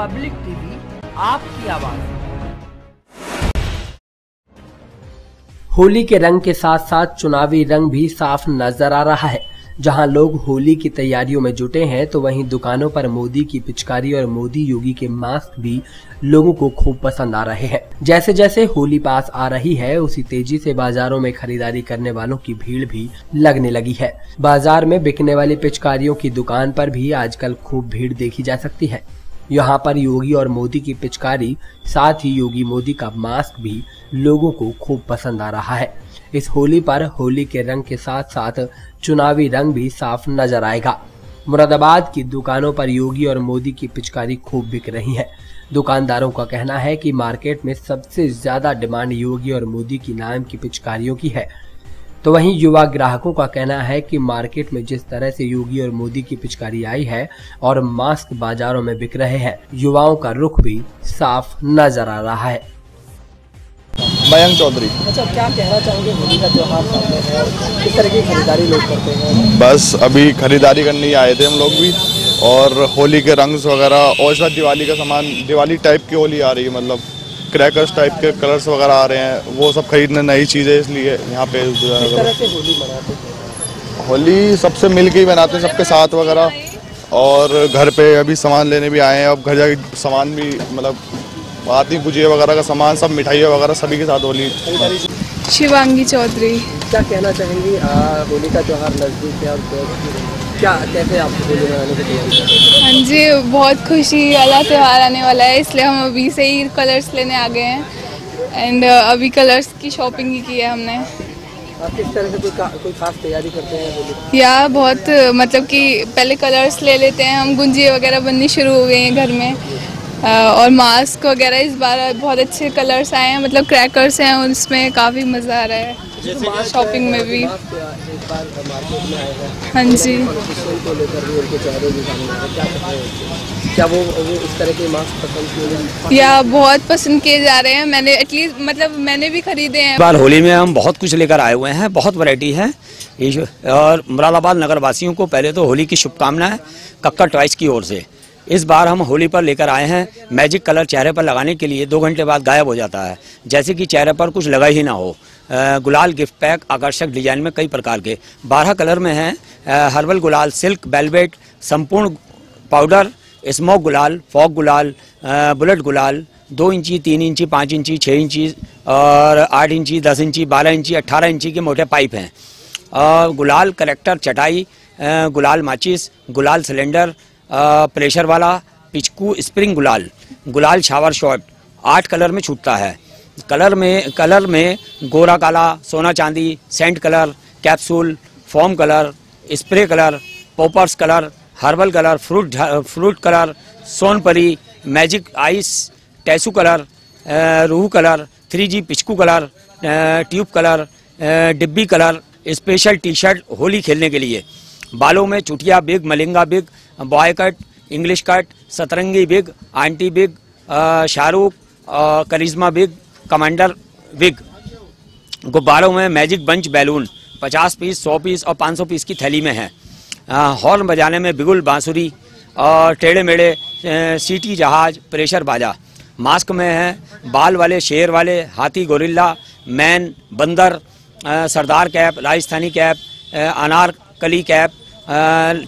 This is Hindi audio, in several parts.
पब्लिक टीवी, आपकी आवाज़। होली के रंग के साथ साथ चुनावी रंग भी साफ़ नज़र आ रहा है। जहाँ लोग होली की तैयारियों में जुटे हैं तो वहीं दुकानों पर मोदी की पिचकारी और मोदी योगी के मास्क भी लोगों को खूब पसंद आ रहे हैं। जैसे जैसे होली पास आ रही है, उसी तेज़ी से बाजारों में खरीदारी करने वालों की भीड़ भी लगने लगी है। बाज़ार में बिकने वाली पिचकारियों की दुकान पर भी आजकल खूब भीड़ देखी जा सकती है। यहाँ पर योगी और मोदी की पिचकारी, साथ ही योगी मोदी का मास्क भी लोगों को खूब पसंद आ रहा है। इस होली पर होली के रंग के साथ साथ चुनावी रंग भी साफ़ नज़र आएगा। मुरादाबाद की दुकानों पर योगी और मोदी की पिचकारी खूब बिक रही है। दुकानदारों का कहना है कि मार्केट में सबसे ज़्यादा डिमांड योगी और मोदी की नाम की पिचकारियों की है। तो वहीं युवा ग्राहकों का कहना है कि मार्केट में जिस तरह से योगी और मोदी की पिचकारी आई है और मास्क बाजारों में बिक रहे हैं युवाओं का रुख भी साफ़ नज़र आ रहा है। मयंक चौधरी। अच्छा क्या कहना चाहोगे होली का त्यौहार सामने है किस तरह की खरीदारी लोग करते हैं? बस अभी खरीदारी करने आए थे हम लोग भी और होली के रंग्स वगैरह और इस दिवाली का सामान दिवाली टाइप की होली आ रही है मतलब। क्रैकर्स टाइप के कलर्स वगैरह आ रहे हैं वो सब खरीदने नई चीज़ें इसलिए यहाँ पे किस तरह से होली हैं? सबसे मिल के ही मनाते हैं सबके साथ वगैरह। और घर पे अभी सामान लेने भी आए हैं अब घर जाके सामान भी मतलब आती गुजिया वगैरह का सामान सब मिठाइयाँ वगैरह सभी के साथ होली। शिवांगी चौधरी। क्या कहना चाहेंगी होली का त्योहार नज़दीक है और क्या कैसे आप होली मनाने की तैयारी कर रहे हैं? जी बहुत खुशी वाला त्यौहार आने वाला है इसलिए हम अभी से ही कलर्स लेने आ गए हैं। एंड अभी कलर्स की शॉपिंग ही की है हमने। आप किस तरह से कोई का, कोई खास तैयारी करते हैं या बहुत मतलब कि पहले कलर्स ले लेते हैं हम गुंजिए वगैरह बननी शुरू हो गई हैं घर में। और मास्क वगैरह इस बार बहुत अच्छे कलर्स आए हैं मतलब क्रैकर्स हैं उसमें काफ़ी मज़ा आ रहा है। शॉपिंग में भी। मार्केट में आए हैं। हाँ जी। भी भी हैं। क्या हैं वो वो इस तरह के मास्क पसंद किए या बहुत पसंद किए जा रहे हैं। मैंने एटलीस्ट मतलब मैंने भी खरीदे हैं। इस बार होली में हम बहुत कुछ लेकर आए हुए हैं। बहुत वैरायटी है। और मुरादाबाद नगर वासियों को पहले तो होली की शुभकामनाएँ कक्कर टॉयस की ओर से। इस बार हम होली पर लेकर आए हैं मैजिक कलर चेहरे पर लगाने के लिए। दो घंटे बाद गायब हो जाता है। जैसे कि चेहरे पर कुछ लगा ही ना हो। गुलाल गिफ्ट पैक आकर्षक डिज़ाइन में कई प्रकार के। बारह कलर में हैं हर्बल गुलाल, सिल्क, वेलवेट, संपूर्ण powder, smoke gulal, fog gulal bullet gulal, दो इंची, तीन इंची, पाँच इंची छः इंची और आठ इंची, दस इंची, बारह इंची अट्ठारह इंची के मोटे पाइप हैं। और गुलाल करेक्टर चटाई गुलाल माचिस, गुलाल सिलेंडर प्रेशर वाला, पिचकू स्प्रिंग गुलाल गुलाल शावर शॉट, आठ कलर में छूटता है। कलर में कलर में गोरा, काला, सोना चांदी, scent colour, capsule form colour, spray colour, poppers colour, herbal colour, fruit fruit colour, Sonpari, magic ice, टैसू colour रूह कलर थ्री जी पिचकू कलर ट्यूब कलर डिब्बी colour, special T shirt Holi खेलने के लिए। बालों में चुटिया wig, Malinga wig, boy cut, English cut, सतरंगी wig, aunty wig Shahrukh Karishma wig commander wig, गुब्बारों में magic bunch balloon 50 piece 100 piece और 500 पीस की थैली में है। हॉर्न बजाने में बिगुल बांसुरी और टेढ़े मेढ़े सीटी जहाज़, प्रेशर बाजा। मास्क में है बाल वाले, शेर वाले, हाथी, गोरिल्ला, मैन, बंदर सरदार कैप, राजस्थानी कैप अनार कली कैप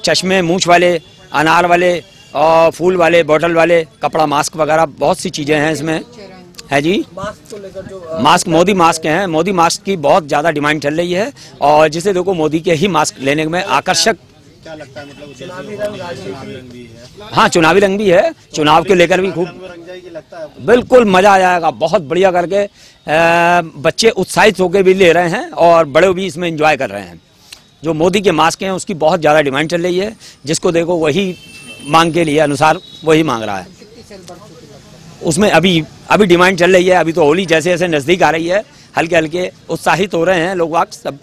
चश्मे, मूछ वाले, अनार वाले और फूल वाले, बॉटल वाले, कपड़ा, मास्क वगैरह, बहुत सी चीज़ें हैं इसमें। है जी? मास्क को लेकर जो मास्क मोदी मास्क हैं। मोदी मास्क की बहुत ज़्यादा डिमांड चल रही है और जिसे देखो मोदी के ही मास्क लेने में आकर्षक चुनावी रंग राजनीति हाँ। चुनावी रंग भी है। चुनाव के लेकर भी खूब बिल्कुल मज़ा आ जाएगा बहुत बढ़िया करके बच्चे उत्साहित होकर भी ले रहे हैं और बड़े भी इसमें इंजॉय कर रहे हैं। जो मोदी के मास्क हैं उसकी बहुत ज़्यादा डिमांड चल रही है। जिसको देखो वही मांग के लिए अनुसार वही मांग रहा है? उसमें अभी अभी डिमांड चल रही है, अभी तो होली जैसे जैसे नज़दीक आ रही है हल्के हल्के उत्साहित हो रहे हैं लोग वाक सब।